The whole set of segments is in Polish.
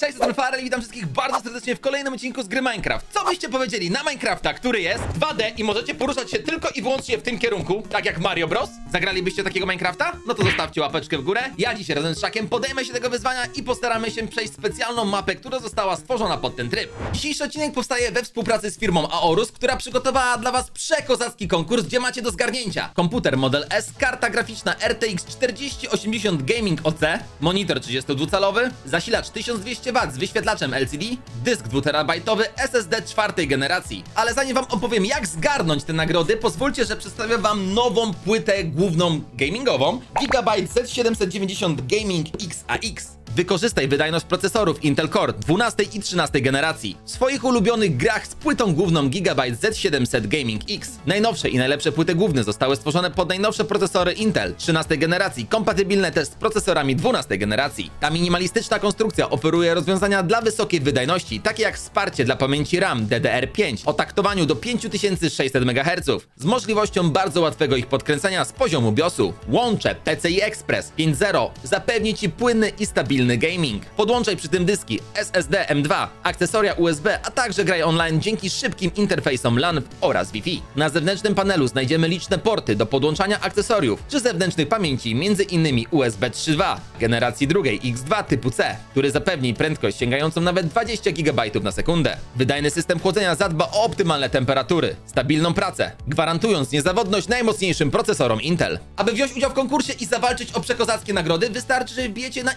Cześć, jestem Farel i witam wszystkich bardzo serdecznie w kolejnym odcinku z gry Minecraft. Co byście powiedzieli na Minecrafta, który jest 2D i możecie poruszać się tylko i wyłącznie w tym kierunku, tak jak Mario Bros? Zagralibyście takiego Minecrafta? No to zostawcie łapeczkę w górę. Ja dzisiaj razem z Szakiem podejmę się tego wyzwania i postaramy się przejść specjalną mapę, która została stworzona pod ten tryb. Dzisiejszy odcinek powstaje we współpracy z firmą Aorus, która przygotowała dla was przekozacki konkurs, gdzie macie do zgarnięcia komputer Model S, karta graficzna RTX 4080 Gaming OC, monitor 32-calowy, zasilacz 1200 W z wyświetlaczem LCD, dysk 2TB, SSD czwartej generacji. Ale zanim wam opowiem jak zgarnąć te nagrody, pozwólcie, że przedstawię wam nową płytę główną gamingową Gigabyte Z790 Gaming XAX. Wykorzystaj wydajność procesorów Intel Core 12 i 13 generacji. W swoich ulubionych grach z płytą główną Gigabyte Z700 Gaming X. Najnowsze i najlepsze płyty główne zostały stworzone pod najnowsze procesory Intel 13 generacji, kompatybilne też z procesorami 12 generacji. Ta minimalistyczna konstrukcja oferuje rozwiązania dla wysokiej wydajności, takie jak wsparcie dla pamięci RAM DDR5 o taktowaniu do 5600 MHz, z możliwością bardzo łatwego ich podkręcania z poziomu BIOSu. Łącze PCI Express 5.0 zapewni Ci płynny i stabilny gaming. Podłączaj przy tym dyski SSD M2, akcesoria USB, a także graj online dzięki szybkim interfejsom LAN oraz Wi-Fi. Na zewnętrznym panelu znajdziemy liczne porty do podłączania akcesoriów czy zewnętrznych pamięci, m.in. USB 3.2 generacji drugiej X2 typu C, który zapewni prędkość sięgającą nawet 20 GB na sekundę. Wydajny system chłodzenia zadba o optymalne temperatury, stabilną pracę, gwarantując niezawodność najmocniejszym procesorom Intel. Aby wziąć udział w konkursie i zawalczyć o przekozackie nagrody, wystarczy, że wbijecie na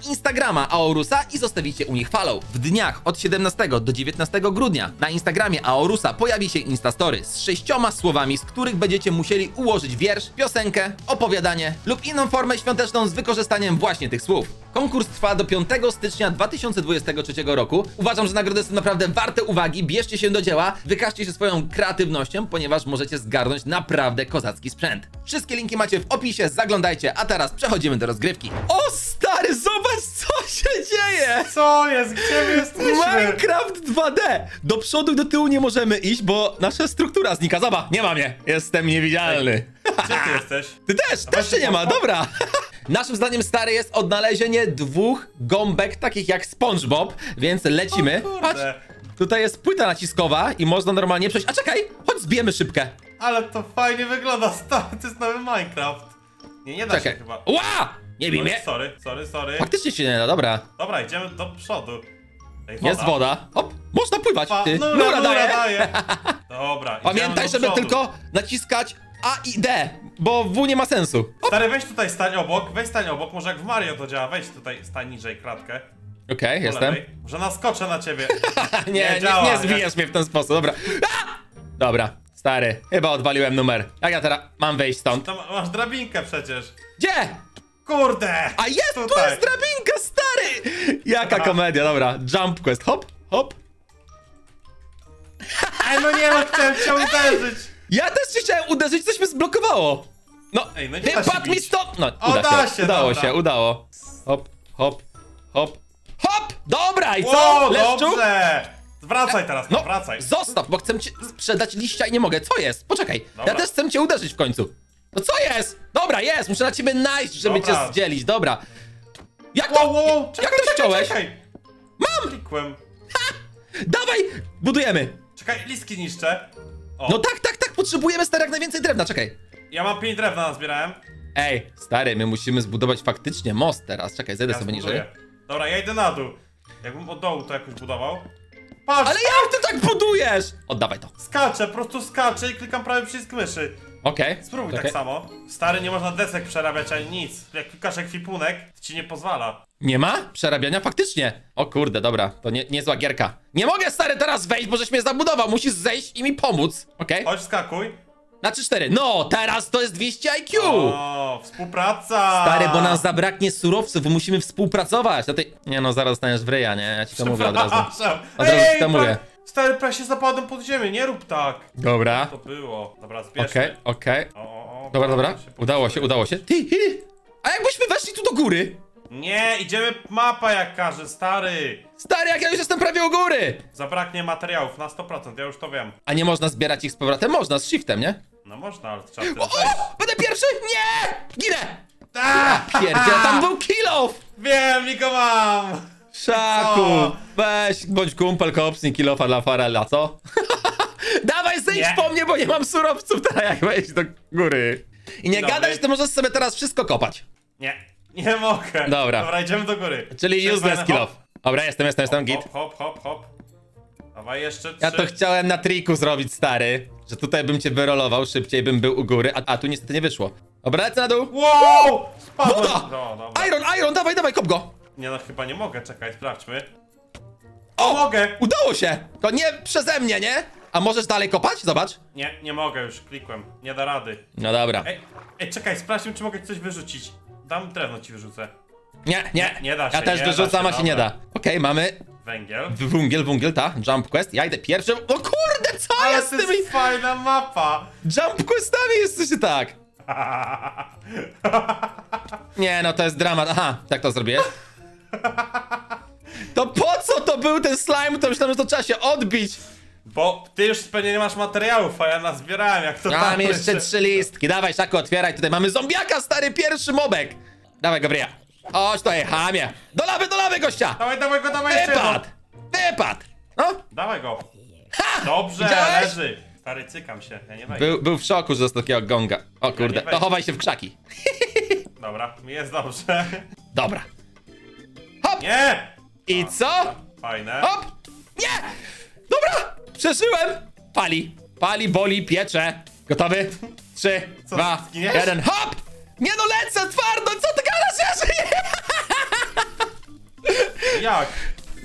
Instagrama Aorusa i zostawicie u nich follow. W dniach od 17 do 19 grudnia na Instagramie Aorusa pojawi się Instastory z sześcioma słowami, z których będziecie musieli ułożyć wiersz, piosenkę, opowiadanie lub inną formę świąteczną z wykorzystaniem właśnie tych słów. Konkurs trwa do 5 stycznia 2023 roku. Uważam, że nagrody są naprawdę warte uwagi. Bierzcie się do dzieła, wykażcie się swoją kreatywnością, ponieważ możecie zgarnąć naprawdę kozacki sprzęt. Wszystkie linki macie w opisie, zaglądajcie, a teraz przechodzimy do rozgrywki. Stary, zobacz co się dzieje! Co jest? Gdzie my jesteśmy? Minecraft 2D! Do przodu i do tyłu nie możemy iść, bo nasza struktura znika. Zobacz, nie ma mnie. Jestem niewidzialny. Gdzie ty jesteś? Ty też, też cię nie ma, dobra. Naszym zdaniem stary jest odnalezienie dwóch gąbek takich jak SpongeBob, więc lecimy. O. Patrz, tutaj jest płyta naciskowa i można normalnie przejść. A czekaj, chodź zbijemy szybkę. Ale to fajnie wygląda, stary, to jest nowy Minecraft. Nie, nie da Czekaj. się chyba. Ła! Nie bij mnie. Sorry, sorry, sorry. Faktycznie się nie da, dobra. Dobra, idziemy do przodu. Ej, Jest woda. Hop, można pływać. Pa, Ty. nura, Nura nura daje. daje. Dobra, Pamiętaj, do żeby przodu. tylko naciskać A i D, bo W nie ma sensu. Stary, weź tutaj stań obok, weź stań obok, może jak w Mario to działa, weź tutaj stań niżej kratkę. Okej, po jestem. lewej. Może naskoczę na ciebie. nie, nie, działa, nie nie. zbijesz mnie w ten sposób, dobra. A! Dobra, stary, chyba odwaliłem numer. Jak ja teraz mam wyjść stąd? To ma- masz drabinkę przecież. Gdzie? Kurde! A jest, tu Tutaj. jest drabinka, stary! Jaka Dobra. komedia, dobra. Jump quest, hop, hop. Ej, no nie, no chciałem cię uderzyć. Ja też cię chciałem uderzyć, coś mnie zblokowało. No, Ej, no nie nie się padł mi stop! No, uda da się, się, udało dobra. się, udało. Hop, hop, hop, hop! Dobra, i co? O, Leszczu? dobrze! Wracaj teraz, no, No, wracaj. zostaw, bo chcę cię sprzedać liścia i nie mogę. Co jest? Poczekaj, ja Dobra. też chcę cię uderzyć w końcu. No co jest? Dobra, jest, muszę na ciebie najść, żeby Dobra. cię zdzielić, dobra. Jak to? Wow, wow, wow, jak czekaj, to czekaj, ściąłeś? czekaj. Mam! Klikłem. Dawaj, budujemy. Czekaj, liski niszczę. O, No tak, tak, tak, potrzebujemy stary jak najwięcej drewna, czekaj. ja mam 5 drewna nazbierałem. Ej, stary, my musimy zbudować faktycznie most teraz. Czekaj, zejdę Ja sobie niżej. zbuduję. Dobra, ja idę na dół. Jakbym od dołu to jakoś budował. Patrz, Ale jak ty tak budujesz? Oddawaj to. skaczę, po prostu skaczę i klikam prawy przycisk myszy. Okej. Spróbuj Czekaj. tak samo. Stary, nie można desek przerabiać ani nic. Jak klikasz ekwipunek, ci nie pozwala. Nie ma? Przerabiania? Faktycznie. O kurde, dobra, to nie, niezła gierka. Nie mogę stary teraz wejść, bo żeś mnie zabudował. Musisz zejść i mi pomóc. Okej? Chodź, skakuj. Na 3-4. No, teraz to jest 200 IQ! O, współpraca! Stary, bo nam zabraknie surowców, musimy współpracować. No ty... Nie no, zaraz staniesz w ryja, nie? Ja ci to mówię od razu. Przepraszam. Od razu ci to mówię. Stary, prawie się zapadłem pod ziemię, nie rób tak. Dobra. To było. Dobra, zbierzmy. Okej, okej. Dobra, dobra. Udało się, udało się. Ty, ty. A jakbyśmy weszli tu do góry? Nie, idziemy mapa jak każe, stary. Stary, jak ja już jestem prawie u góry! Zabraknie materiałów na 100%, ja już to wiem. A nie można zbierać ich z powrotem? Można, z shiftem, nie? No można, ale trzeba tym O, o! Będę pierwszy? Nie! Ginę! A, Pierdziel, tam był kill off! Wiem, Niko mam! Szaku, Co? weź, bądź kumpel, kopsnij kilofa dla Farela, co? Dawaj, zejdź Nie. po mnie, bo nie mam surowców teraz jak wejść do góry. I nie Dobry. gadaj, że ty możesz sobie teraz wszystko kopać. Nie, nie mogę. Dobra. Dobra, idziemy do góry. Czyli Trzy, useless fajne, kilof. Dobra, jestem, jestem, jestem, Hop, git. hop, hop, hop, hop. Dawaj jeszcze Ja trzy. to chciałem na triku zrobić, stary. Że tutaj bym cię wyrolował, szybciej bym był u góry, a, a tu niestety nie wyszło. Dobra, lecę na dół. Wow! Spadłem! Woda! No, dobra. Iron, Iron, dawaj, dawaj, kop go. Nie no, chyba nie mogę, czekaj, sprawdźmy. O, mogę! Udało się. To nie przeze mnie, nie? A możesz dalej kopać? Zobacz. Nie, nie mogę już, klikłem. Nie da rady. No dobra. Ej, ej, czekaj, sprawdźmy, czy mogę coś wyrzucić. Dam drewno ci wyrzucę. Nie, nie. nie da Ja się, też nie da wyrzucam, się, a się nie da. Okej, mamy Węgiel. wungiel, wungiel, ta. Jump quest. Ja idę pierwszy. O kurde, co Ale jest z to tymi jest fajna mapa! jump questami? Jest coś nie tak. Nie, no to jest dramat. Aha, tak to zrobię. To po co to był ten slime? To myślałem, że to trzeba się odbić. Bo ty już pewnie nie masz materiałów, a ja nazbierałem jak to tam mam jeszcze trzy listki. Dawaj, Szaku, otwieraj. Tutaj mamy zombiaka, stary, pierwszy mobek. Dawaj, Gabriela. Chodź tutaj, hamie. Do lawy, do lawy, gościa. Dawaj, dawaj go, dawaj jeszcze. Wypad. Wypad. No, Dawaj go. Dobrze, Widziałeś? leży. Stary, cykam się, ja nie wejdę. był, był w szoku, że dostał takiego gonga. O kurde, to chowaj się w krzaki. Dobra, mi jest dobrze. Dobra. Hop. Nie! I co? Fajne. Hop! Nie! Dobra! Przeżyłem! Pali. Pali, boli, piecze. Gotowy? Trzy, Co, dwa, zginiesz? jeden. Hop! Nie no, lecę twardo! Co ty gadasz? Ja żyję! Jak?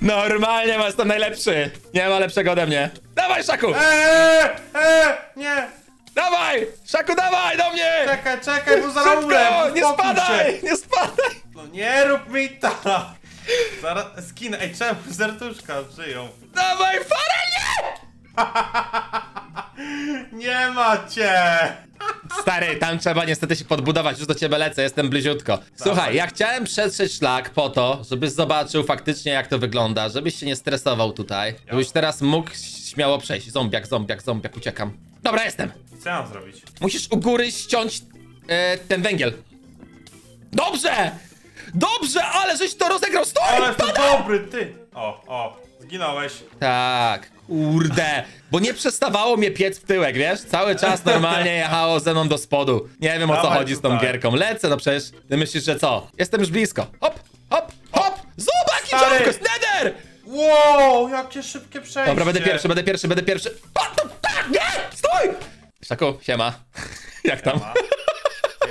Normalnie, masz tam najlepszy. Nie ma lepszego ode mnie. Dawaj, Szaku! Eee, eee, nie! Dawaj! Szaku, dawaj do mnie! Czekaj, czekaj, bo zaraz! Szybko! Nie spadaj! Się. Nie spadaj! No nie rób mi tak! Zaraz, skin, ej, czemu serduszka żyją? Dawaj, Farel, nie! Nie macie! Stary, tam trzeba niestety się podbudować, już do ciebie lecę, jestem bliziutko. Słuchaj, ja chciałem przetrzeć szlak po to, żebyś zobaczył faktycznie jak to wygląda, żebyś się nie stresował tutaj, żebyś teraz mógł śmiało przejść. Zombiak, zombiak, zombiak, uciekam. Dobra, jestem. Co ja mam zrobić? Musisz u góry ściąć e, ten węgiel. Dobrze! Dobrze, ale żeś to rozegrał, stój! Ale to dobry, ty! O, o, zginąłeś. Tak, kurde, bo nie przestawało mnie piec w tyłek, wiesz? Cały czas normalnie jechało ze mną do spodu. Nie wiem o co Dawaj chodzi z tą tutaj. gierką. Lecę, no przecież ty myślisz, że co? Jestem już blisko. Hop, hop, hop! Zobacz, Stary. idziomko, nether! Wow, jakie szybkie przejście! Dobra, będę pierwszy, będę pierwszy, będę pierwszy. O, to, tak, nie! Stój! Szaku, siema. Jak tam?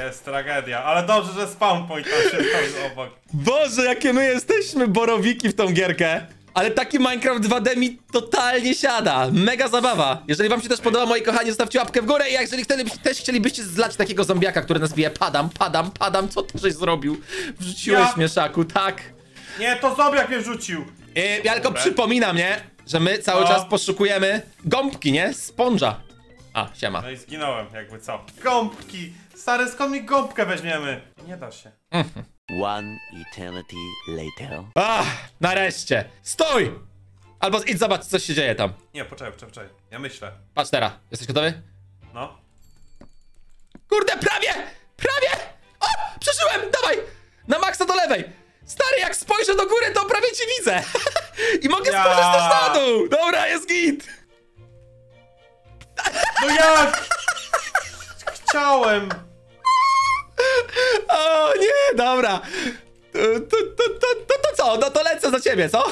Jest tragedia, ale dobrze, że spawn point tam się tam obok. Boże, jakie my jesteśmy borowiki w tą gierkę. Ale taki Minecraft 2D mi totalnie siada. Mega zabawa. Jeżeli wam się też podoba, moi kochani, zostawcie łapkę w górę i jeżeli wtedy też chcielibyście zlać takiego zombiaka, który nas bije, padam, padam, padam, co ty żeś zrobił? Wrzuciłeś Ja- mnie, Szaku, tak. Nie, to zombiak mnie rzucił! Yy, ja tylko przypominam, nie? Że my cały No. czas poszukujemy gąbki, nie? Sponża. A, siema. No i zginąłem, jakby co. Gąbki! Stary, skąd mi gąbkę weźmiemy? Nie da się. One eternity later. Ach, nareszcie. Stój! Albo idź zobacz, co się dzieje tam. Nie, poczekaj, poczekaj, poczekaj. Ja myślę. Patrz teraz. Jesteś gotowy? No. Kurde, prawie! Prawie! O! Przeżyłem! Dawaj! Na maksa do lewej! Stary, jak spojrzę do góry, to prawie cię widzę! I mogę Ja. spojrzeć też na dół! Dobra, jest git! No jak? Chciałem! O nie, dobra! To, to, to, to, to, co? No to lecę za ciebie, co?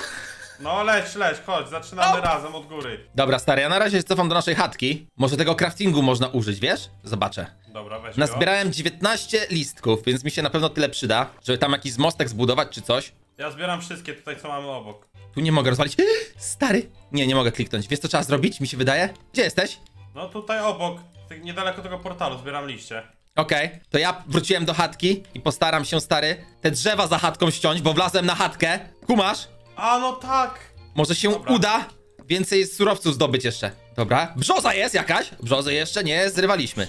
No leć, leć, chodź, zaczynamy Op. razem od góry. Dobra, stary, ja na razie się cofam do naszej chatki. Może tego craftingu można użyć, wiesz? Zobaczę. Dobra, weź go. Nazbierałem 19 listków, więc mi się na pewno tyle przyda, żeby tam jakiś mostek zbudować czy coś. Ja zbieram wszystkie tutaj, co mamy obok. Tu nie mogę rozwalić. Stary! Nie, nie mogę kliknąć. Wiesz co trzeba zrobić, mi się wydaje? Gdzie jesteś? No tutaj obok, niedaleko tego portalu, zbieram liście. Okej, to ja wróciłem do chatki i postaram się, stary, te drzewa za chatką ściąć, bo wlazłem na chatkę. Kumasz? A no tak! Może się Dobra. uda więcej surowców zdobyć jeszcze. Dobra. Brzoza jest jakaś? Brzozy jeszcze nie zrywaliśmy.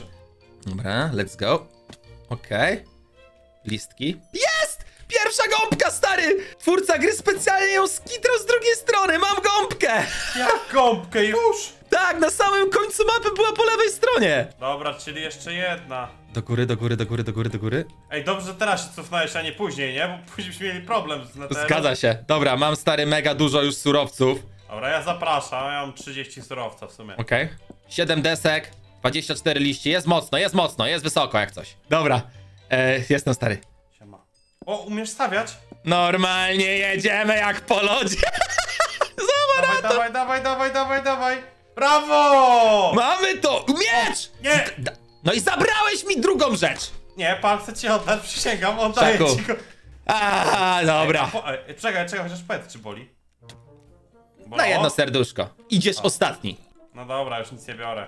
Dobra, let's go. Okej. Listki. Jest! Pierwsza gąbka, stary! Twórca gry specjalnie ją skitrał z drugiej strony. Mam gąbkę! Jak gąbkę już? Tak! na samym końcu mapy była po lewej stronie. Dobra, czyli jeszcze jedna. Do góry, do góry, do góry, do góry, do góry. Ej, dobrze, że teraz się cofnąłeś, a nie później, nie? Bo później byśmy mieli problem z neterem. Zgadza się. Dobra, mam stary mega dużo już surowców. Dobra, ja zapraszam, ja mam 30 surowca w sumie. Okej. 7 desek, 24 liści. Jest mocno, jest mocno, jest wysoko jak coś. Dobra, e, jestem stary. Siema. O, umiesz stawiać? Normalnie jedziemy jak po lodzie. Zobacz Dawaj, na to. dawaj, dawaj, dawaj, dawaj, dawaj! Brawo! Mamy to! Miecz! Nie! No i zabrałeś mi drugą rzecz! Nie, pan chce ci oddać, przysięgam, oddaję Szaku. ci go. A, dobra. Po, ej, czekaj, czekaj, chociaż powiedz, czy boli. Bolało? Na jedno serduszko. Idziesz ostatni. No dobra, już nic nie biorę.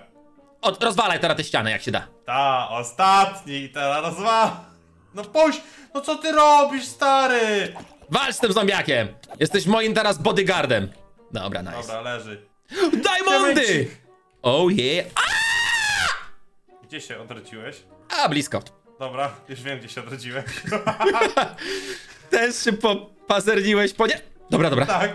Od, rozwalaj teraz te ściany, jak się da. Ta, ostatni, teraz rozwa... No puść! No co ty robisz, stary? Walcz z tym zombiakiem! Jesteś moim teraz bodyguardem. Dobra, nice. Dobra, leży. Diamondy! Oh yeah! Gdzie się odrodziłeś? a blisko. Dobra, już wiem, gdzie się odrodziłeś. Też się popazerniłeś po nie... Dobra, dobra. tak.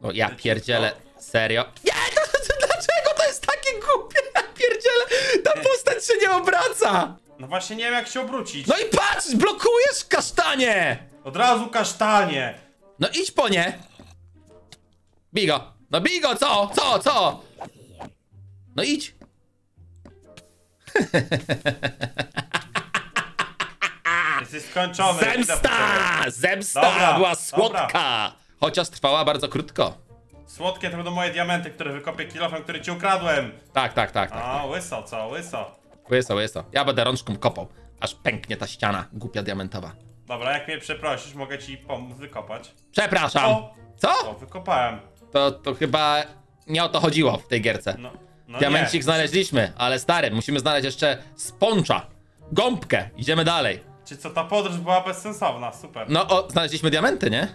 No ja pierdzielę. Serio? Nie, to, to, dlaczego to jest takie głupie? Ja pierdzielę. Ta postać się nie obraca. No właśnie nie wiem, jak się obrócić. No i patrz, blokujesz kasztanie. Od razu kasztanie. No idź po nie. Bigo. No bigo, co? Co? Co? No idź. Jesteś skończony. Zemsta! Zemsta Dobra, była dobra. słodka. Chociaż trwała bardzo krótko. Słodkie to będą moje diamenty, które wykopię kilofem, który ci ukradłem. Tak, tak, tak. tak. A, łyso, co, łyso. Łyso, łyso. Ja będę rączką kopał, aż pęknie ta ściana głupia diamentowa. Dobra, jak mnie przeprosisz, mogę ci pomóc wykopać. Przepraszam. O. Co? O, wykopałem. To, to chyba nie o to chodziło w tej gierce. No, no Diamencik nie. znaleźliśmy, ale stary, musimy znaleźć jeszcze sponcza. Gąbkę. Idziemy dalej. Czy co, ta podróż była bezsensowna, super. No, o, znaleźliśmy diamenty, nie?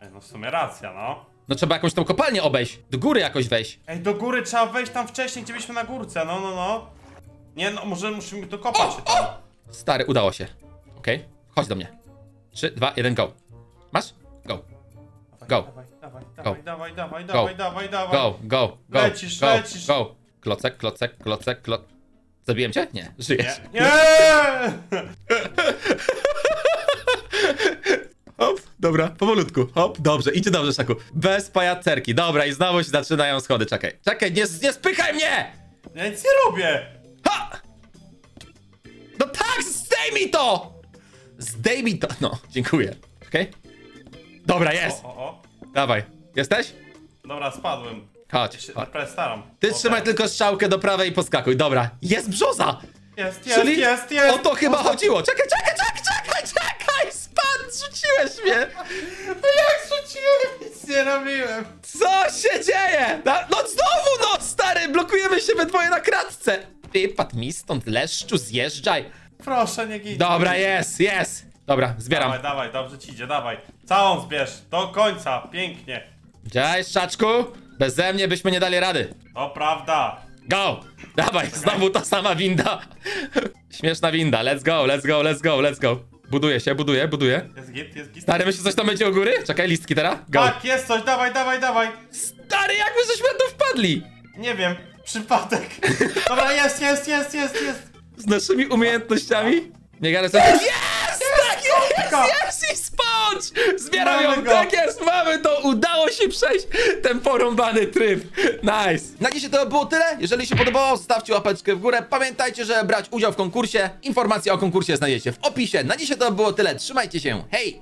Ej, no w sumie racja, no. No trzeba jakąś tą kopalnię obejść. Do góry jakoś wejść. Ej, do góry trzeba wejść tam wcześniej, gdzie byliśmy na górce, no, no, no. Nie, no, może musimy dokopać się tam. Stary, udało się. Okej, chodź do mnie. 3, 2, 1, go. Masz? Go. Go. Dawaj, dawaj, dawaj, dawaj, dawaj, Go. dawaj. Go, go, go. Lecisz, go, lecisz. Go. Klocek, klocek, klocek, klocek. Zabiłem cię? Nie, żyjesz. Nie! Nie! Hop, dobra, powolutku. Hop, dobrze, idzie dobrze, Szaku. Bez pajacerki. Dobra, i znowu się zaczynają schody. Czekaj, czekaj, nie, nie spychaj mnie! Ja nic nie robię! Ha! No tak, zdejmij to! Zdejmij to. No, dziękuję. Okej? Dobra, jest. O, o, o. Dawaj. Jesteś? Dobra, spadłem. Chodź, Się chodź. staram. Ty O, trzymaj tylko strzałkę do prawej i podskakuj. Dobra. Jest brzoza! Jest, jest, Czyli jest, jest! o to chyba chodziło. Czekaj, czekaj, czekaj, czekaj, czekaj! Spadł, rzuciłeś mnie! No jak rzuciłem? Nic nie robiłem. Co się dzieje? No znowu no, stary! Blokujemy się we dwoje na kratce! Wypadł mi stąd, leszczu, zjeżdżaj. Proszę, nie gidź. Dobra, jest, jest. Dobra, zbieram. Dawaj, dawaj, dobrze ci idzie, dawaj. Całą zbierz, do końca, pięknie. Cześć, szaczku! Beze mnie byśmy nie dali rady. To prawda. Go! Dawaj, znowu ta sama winda. Śmieszna winda, let's go, let's go, let's go, let's go. Buduje się, buduje, buduje. Jest git, jest git. Stary, myślisz, coś tam będzie u góry? Czekaj, listki teraz. Go. Tak, jest coś, dawaj, dawaj, dawaj. Stary, jak my żeśmy tu wpadli? Nie wiem, przypadek. Dobra, jest, jest, jest, jest, jest. Z naszymi umiejętnościami? Nie gadaj sobie. Jest! Jest! Jest i sponge! Zbieram ją, go. tak jest, mamy to! Udało się przejść ten porąbany tryb. Nice! Na dzisiaj to było tyle. Jeżeli się podobało, zostawcie łapeczkę w górę. Pamiętajcie, że brać udział w konkursie. Informacje o konkursie znajdziecie w opisie. Na dzisiaj to było tyle. Trzymajcie się. Hej!